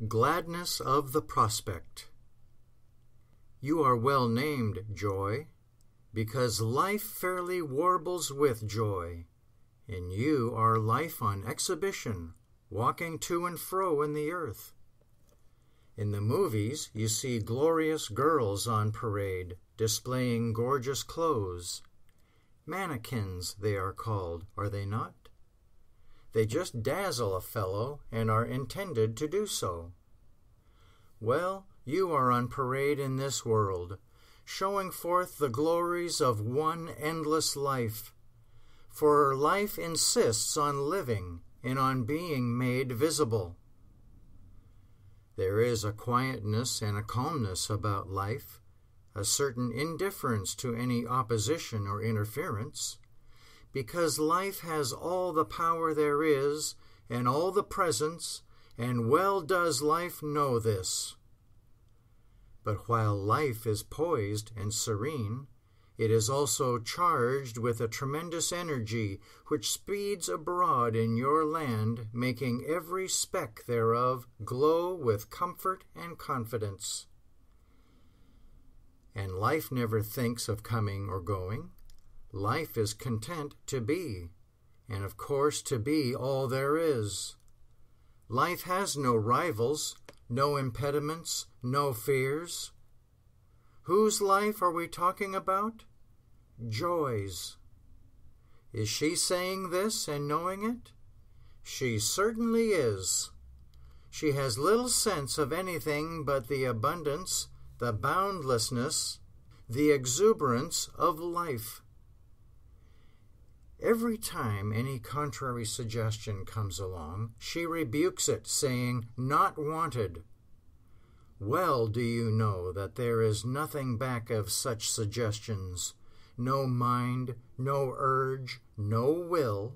Gladness of the Prospect. You are well named Joy, because life fairly warbles with joy. In you are life on exhibition, walking to and fro in the earth. In the movies, you see glorious girls on parade, displaying gorgeous clothes. Mannequins, they are called, are they not? They just dazzle a fellow and are intended to do so. Well, you are on parade in this world, showing forth the glories of one endless life. For life insists on living and on being made visible. There is a quietness and a calmness about life, a certain indifference to any opposition or interference because life has all the power there is and all the presence, and well does life know this. But while life is poised and serene, it is also charged with a tremendous energy which speeds abroad in your land, making every speck thereof glow with comfort and confidence. And life never thinks of coming or going Life is content to be, and of course to be all there is. Life has no rivals, no impediments, no fears. Whose life are we talking about? Joy's. Is she saying this and knowing it? She certainly is. She has little sense of anything but the abundance, the boundlessness, the exuberance of life. Every time any contrary suggestion comes along, she rebukes it, saying, Not wanted. Well do you know that there is nothing back of such suggestions, no mind, no urge, no will,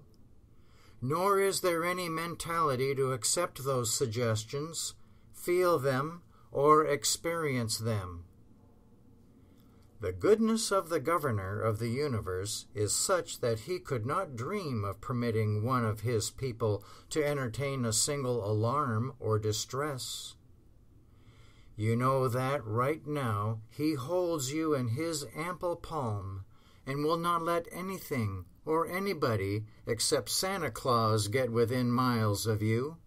nor is there any mentality to accept those suggestions, feel them, or experience them. The goodness of the governor of the universe is such that he could not dream of permitting one of his people to entertain a single alarm or distress. You know that right now he holds you in his ample palm and will not let anything or anybody except Santa Claus get within miles of you.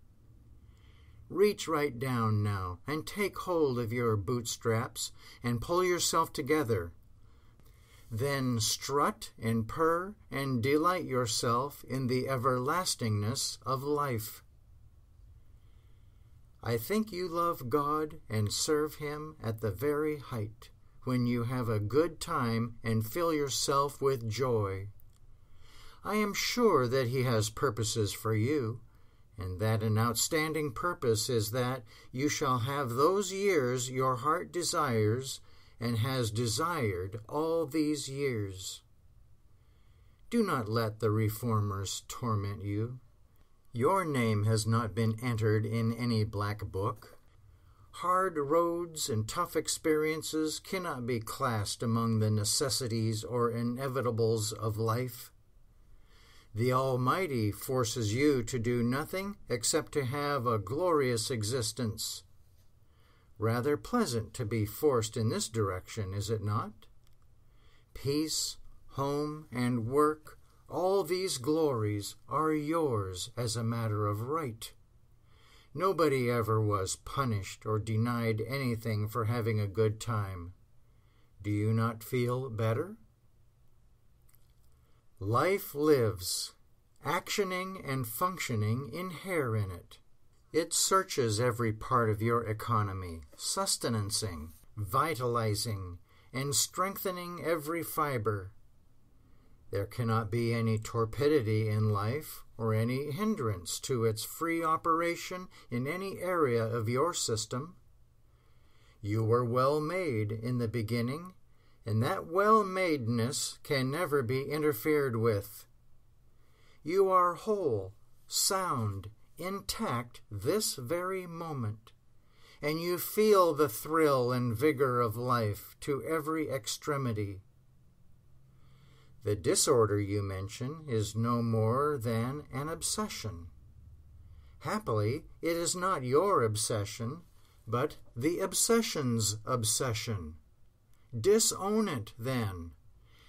Reach right down now and take hold of your bootstraps and pull yourself together. Then strut and purr and delight yourself in the everlastingness of life. I think you love God and serve Him at the very height when you have a good time and fill yourself with joy. I am sure that He has purposes for you and that an outstanding purpose is that you shall have those years your heart desires and has desired all these years. Do not let the reformers torment you. Your name has not been entered in any black book. Hard roads and tough experiences cannot be classed among the necessities or inevitables of life. The Almighty forces you to do nothing except to have a glorious existence. Rather pleasant to be forced in this direction, is it not? Peace, home, and work, all these glories are yours as a matter of right. Nobody ever was punished or denied anything for having a good time. Do you not feel better? Life lives. Actioning and functioning inhere in it. It searches every part of your economy, sustenancing, vitalizing, and strengthening every fiber. There cannot be any torpidity in life or any hindrance to its free operation in any area of your system. You were well made in the beginning and that well madeness can never be interfered with. You are whole, sound, intact this very moment, and you feel the thrill and vigor of life to every extremity. The disorder you mention is no more than an obsession. Happily, it is not your obsession, but the obsession's obsession. Disown it, then.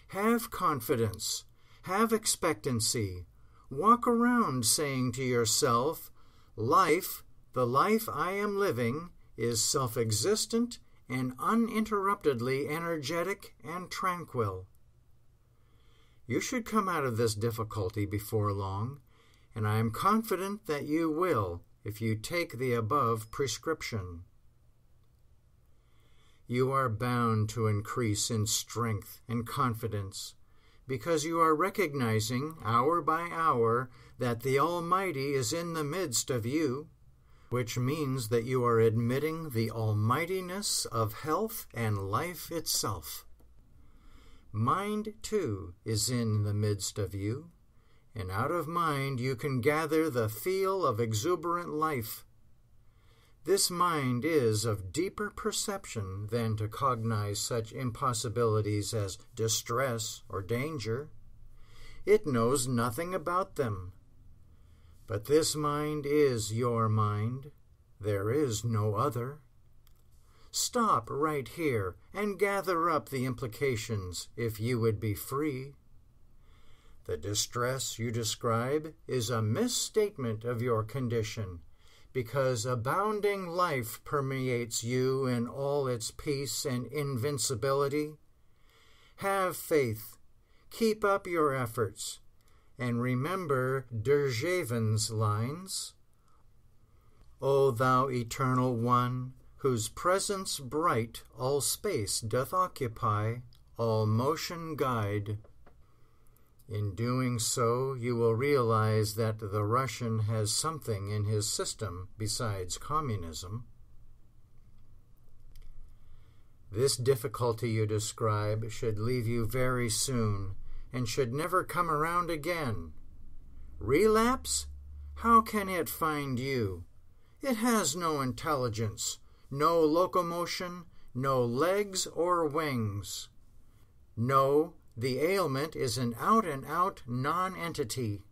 Have confidence. Have expectancy. Walk around saying to yourself, Life, the life I am living, is self existent and uninterruptedly energetic and tranquil. You should come out of this difficulty before long, and I am confident that you will if you take the above prescription. You are bound to increase in strength and confidence because you are recognizing hour by hour that the Almighty is in the midst of you, which means that you are admitting the almightiness of health and life itself. Mind, too, is in the midst of you, and out of mind you can gather the feel of exuberant life. This mind is of deeper perception than to cognize such impossibilities as distress or danger. It knows nothing about them. But this mind is your mind. There is no other. Stop right here and gather up the implications if you would be free. The distress you describe is a misstatement of your condition, because abounding life permeates you in all its peace and invincibility. Have faith, keep up your efforts, and remember Derzhavin's lines O thou eternal one, whose presence bright all space doth occupy, all motion guide. In doing so, you will realize that the Russian has something in his system besides communism. This difficulty you describe should leave you very soon and should never come around again. Relapse? How can it find you? It has no intelligence, no locomotion, no legs or wings. No, the ailment is an out and out nonentity.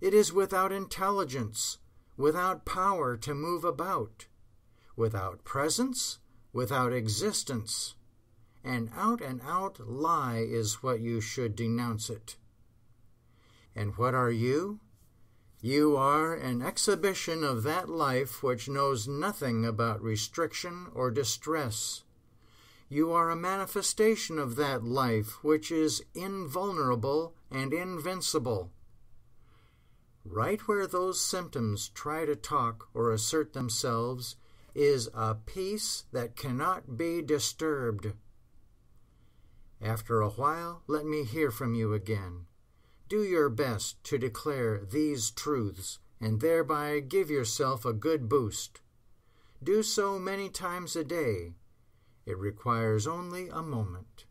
It is without intelligence, without power to move about, without presence, without existence. An out and out lie is what you should denounce it. And what are you? You are an exhibition of that life which knows nothing about restriction or distress. You are a manifestation of that life which is invulnerable and invincible. Right where those symptoms try to talk or assert themselves is a peace that cannot be disturbed. After a while, let me hear from you again. Do your best to declare these truths and thereby give yourself a good boost. Do so many times a day. It requires only a moment.